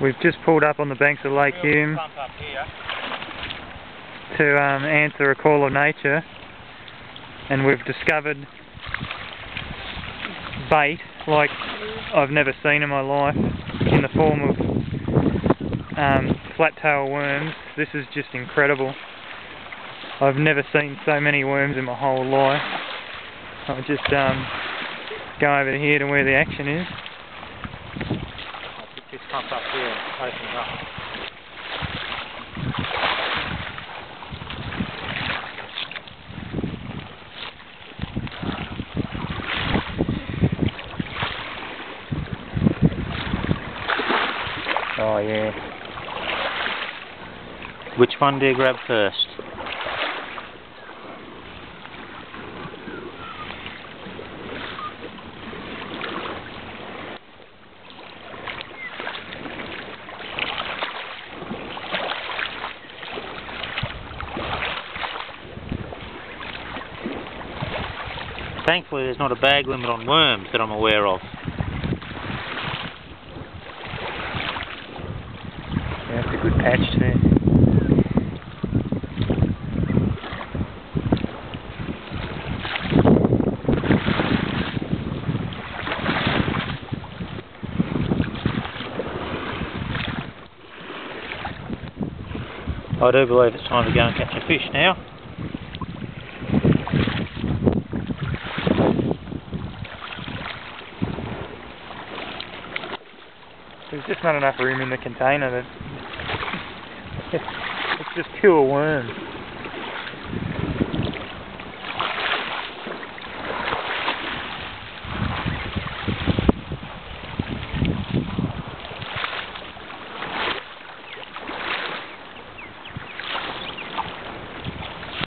We've just pulled up on the banks of Lake Hume Pump up here. to um, answer a call of nature and we've discovered bait like I've never seen in my life in the form of um, flat tail worms. This is just incredible. I've never seen so many worms in my whole life. I'll just um, go over here to where the action is. Pump up here and it up. Oh yeah. Which one do you grab first? Thankfully there's not a bag limit on worms that I'm aware of. Yeah, that's a good patch there. I do believe it's time to go and catch a fish now. There's just not enough room in the container. That it's just pure worms.